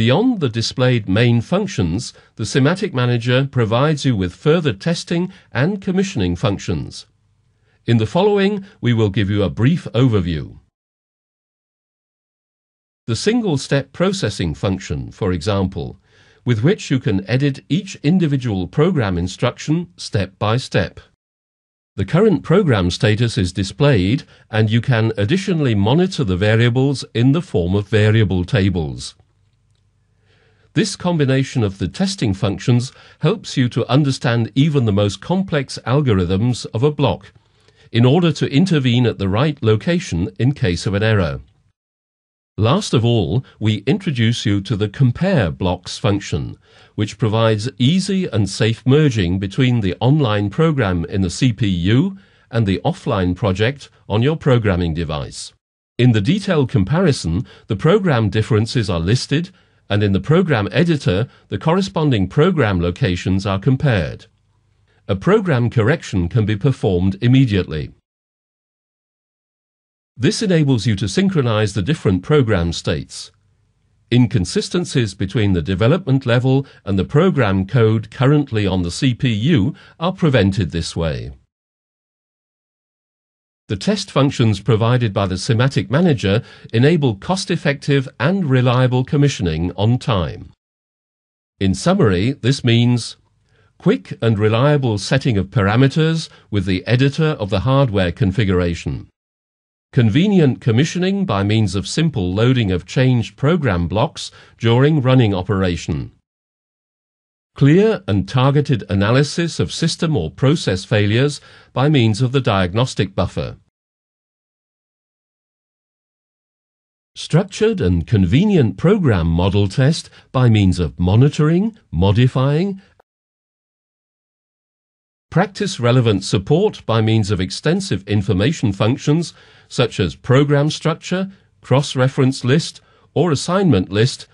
Beyond the displayed main functions, the Simatic Manager provides you with further testing and commissioning functions. In the following, we will give you a brief overview. The single-step processing function, for example, with which you can edit each individual program instruction step by step. The current program status is displayed and you can additionally monitor the variables in the form of variable tables. This combination of the testing functions helps you to understand even the most complex algorithms of a block in order to intervene at the right location in case of an error. Last of all, we introduce you to the compare blocks function, which provides easy and safe merging between the online program in the CPU and the offline project on your programming device. In the detailed comparison, the program differences are listed, and in the program editor, the corresponding program locations are compared. A program correction can be performed immediately. This enables you to synchronize the different program states. Inconsistencies between the development level and the program code currently on the CPU are prevented this way. The test functions provided by the Simatic Manager enable cost-effective and reliable commissioning on time. In summary, this means quick and reliable setting of parameters with the editor of the hardware configuration Convenient commissioning by means of simple loading of changed program blocks during running operation. Clear and targeted analysis of system or process failures by means of the diagnostic buffer. Structured and convenient program model test by means of monitoring, modifying, Practice relevant support by means of extensive information functions such as program structure, cross-reference list, or assignment list